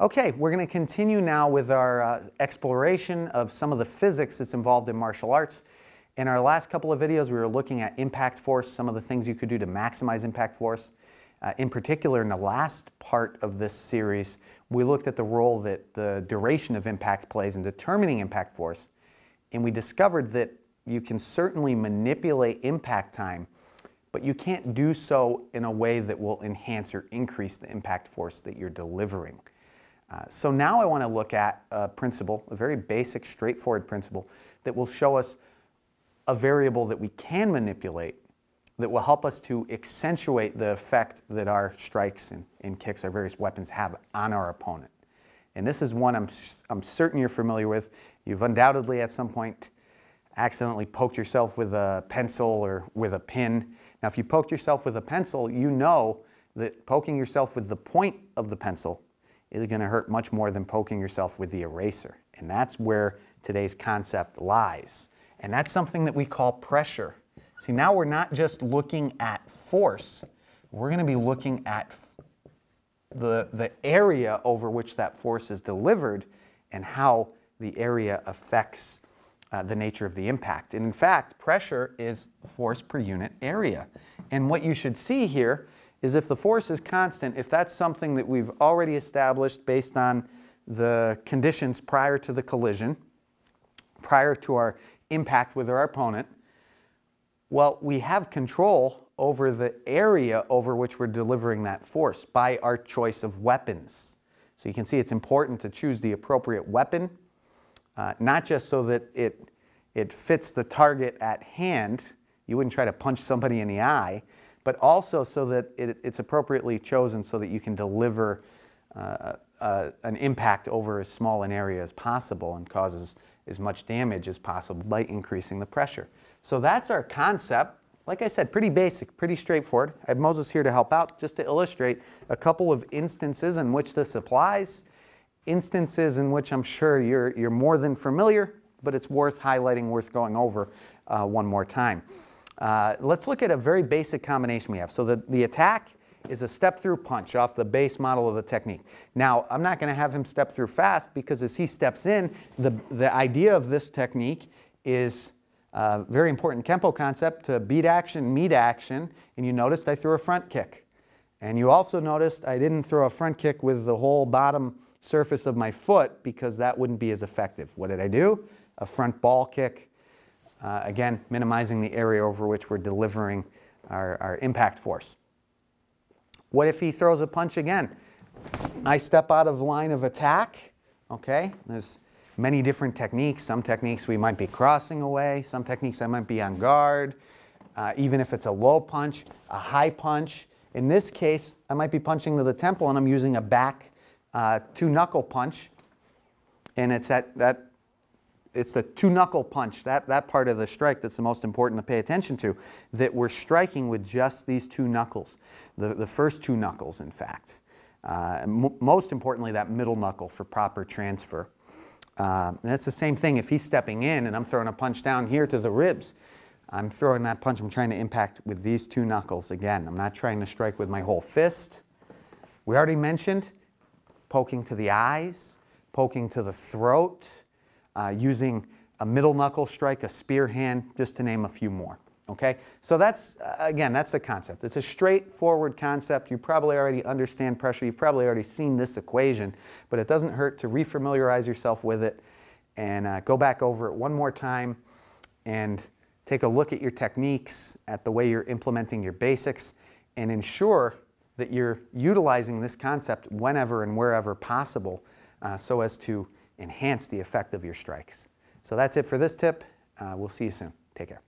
Okay, we're going to continue now with our uh, exploration of some of the physics that's involved in martial arts. In our last couple of videos, we were looking at impact force, some of the things you could do to maximize impact force. Uh, in particular, in the last part of this series, we looked at the role that the duration of impact plays in determining impact force. And we discovered that you can certainly manipulate impact time, but you can't do so in a way that will enhance or increase the impact force that you're delivering. Uh, so now I want to look at a principle, a very basic, straightforward principle that will show us a variable that we can manipulate that will help us to accentuate the effect that our strikes and, and kicks, our various weapons have on our opponent. And this is one I'm, I'm certain you're familiar with. You've undoubtedly at some point accidentally poked yourself with a pencil or with a pin. Now, if you poked yourself with a pencil, you know that poking yourself with the point of the pencil is going to hurt much more than poking yourself with the eraser. And that's where today's concept lies. And that's something that we call pressure. See, now we're not just looking at force, we're going to be looking at the, the area over which that force is delivered and how the area affects uh, the nature of the impact. And in fact, pressure is force per unit area. And what you should see here is if the force is constant, if that's something that we've already established based on the conditions prior to the collision, prior to our impact with our opponent, well, we have control over the area over which we're delivering that force by our choice of weapons. So you can see it's important to choose the appropriate weapon, uh, not just so that it, it fits the target at hand. You wouldn't try to punch somebody in the eye, but also so that it, it's appropriately chosen so that you can deliver uh, uh, an impact over as small an area as possible and causes as much damage as possible by increasing the pressure. So that's our concept. Like I said, pretty basic, pretty straightforward. I have Moses here to help out just to illustrate a couple of instances in which this applies, instances in which I'm sure you're, you're more than familiar, but it's worth highlighting, worth going over uh, one more time. Uh, let's look at a very basic combination we have. So the, the attack is a step-through punch off the base model of the technique. Now, I'm not going to have him step through fast because as he steps in, the, the idea of this technique is a very important Kempo concept to beat action, meet action, and you noticed I threw a front kick. And you also noticed I didn't throw a front kick with the whole bottom surface of my foot because that wouldn't be as effective. What did I do? A front ball kick uh, again, minimizing the area over which we're delivering our, our impact force. What if he throws a punch again? I step out of line of attack, okay? There's many different techniques. Some techniques we might be crossing away. Some techniques I might be on guard. Uh, even if it's a low punch, a high punch. In this case, I might be punching to the temple and I'm using a back uh, two knuckle punch. And it's at that it's the two knuckle punch, that, that part of the strike that's the most important to pay attention to, that we're striking with just these two knuckles, the, the first two knuckles, in fact. Uh, most importantly, that middle knuckle for proper transfer. Uh, that's the same thing if he's stepping in and I'm throwing a punch down here to the ribs. I'm throwing that punch, I'm trying to impact with these two knuckles again. I'm not trying to strike with my whole fist. We already mentioned poking to the eyes, poking to the throat, uh, using a middle knuckle strike, a spear hand, just to name a few more. Okay, so that's, uh, again, that's the concept. It's a straightforward concept. You probably already understand pressure. You've probably already seen this equation, but it doesn't hurt to refamiliarize yourself with it and uh, go back over it one more time and take a look at your techniques, at the way you're implementing your basics, and ensure that you're utilizing this concept whenever and wherever possible uh, so as to enhance the effect of your strikes. So that's it for this tip. Uh, we'll see you soon. Take care.